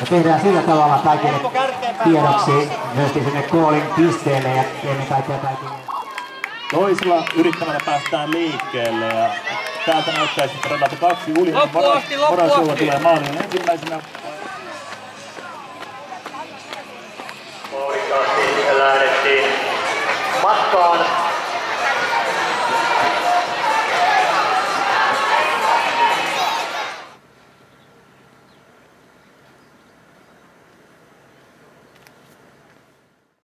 Ja tehdään sillä tavalla kaikille tiedoksi myöskin sinne koolin pisteelle ja ennen kaikkea kaikille. Toisella yrittämällä päästään liikkeelle ja täältä näyttäisi, että radalta kaksi Uljanin Loppuun tulee maaliin ensimmäisenä. Vauhdikkaasti lähdettiin matkaan